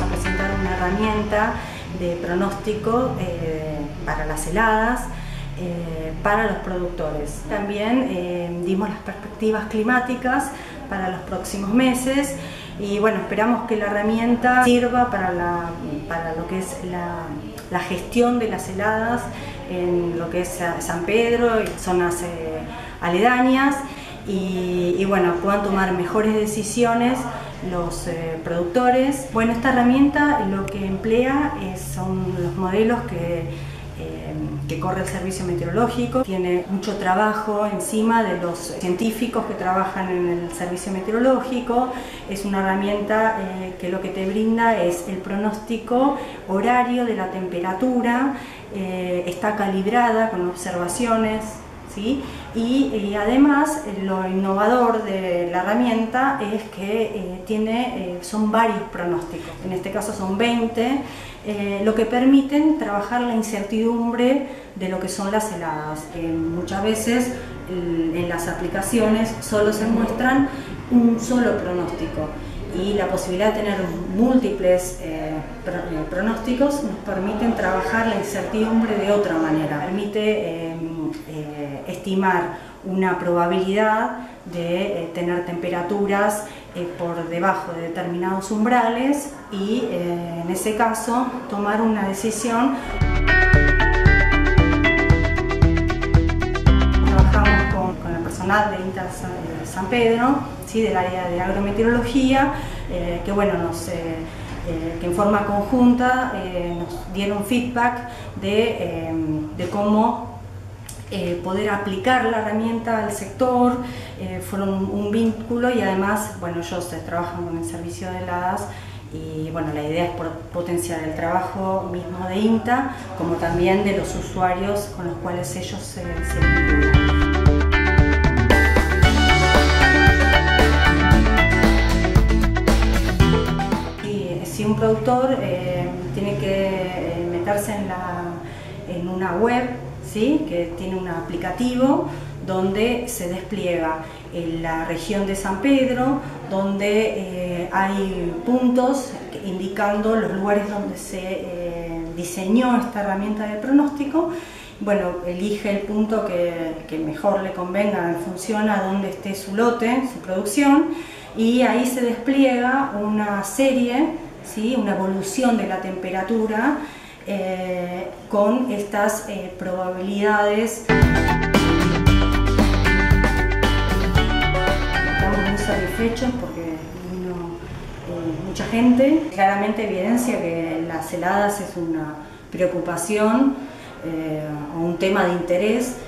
herramienta de pronóstico para las heladas, para los productores. También dimos las perspectivas climáticas para los próximos meses y bueno, esperamos que la herramienta sirva para, para lo que es la, gestión de las heladas en lo que es San Pedro y zonas eh, aledañas y, bueno, puedan tomar mejores decisiones los eh, productores. Bueno, esta herramienta lo que emplea son los modelos que eh, que corre el servicio meteorológico. Tiene mucho trabajo encima de los científicos que trabajan en el servicio meteorológico. Es una herramienta eh, que lo que te brinda es el pronóstico horario de la temperatura, eh, está calibrada con observaciones y, además lo innovador de la herramienta es que eh, tiene, eh, son varios pronósticos, en este caso son 20, eh, lo que permiten trabajar la incertidumbre de lo que son las heladas. muchas veces en las aplicaciones solo se muestran un solo pronóstico y la posibilidad de tener múltiples pronósticos nos permiten trabajar la incertidumbre de otra manera. Permite eh, estimar una probabilidad de eh, tener temperaturas eh, por debajo de determinados umbrales y en ese caso tomar una decisión. Trabajamos con, con el personal de INTA San Pedro, ¿sí? del área de agrometeorología, que bueno, nos... que en forma conjunta nos dieron feedback de, de cómo eh, poder aplicar la herramienta al sector, eh, fueron un vínculo y además, bueno, ellos trabajan con el servicio de heladas y bueno, la idea es potenciar el trabajo mismo de INTA como también de los usuarios con los cuales ellos se, vinculan. si un productor eh, tiene que meterse en, la, en una web que tiene un aplicativo donde se despliega en la región de San Pedro, donde eh, hay puntos indicando los lugares donde se eh, diseñó esta herramienta de pronóstico. Bueno, elige el punto que, mejor le convenga en función a donde esté su lote, su producción, y ahí se despliega una serie, ¿sí? una evolución de la temperatura eh, con estas eh, probabilidades. Estamos muy satisfechos porque vino eh, mucha gente. Claramente evidencia que las heladas es una preocupación o un tema de interés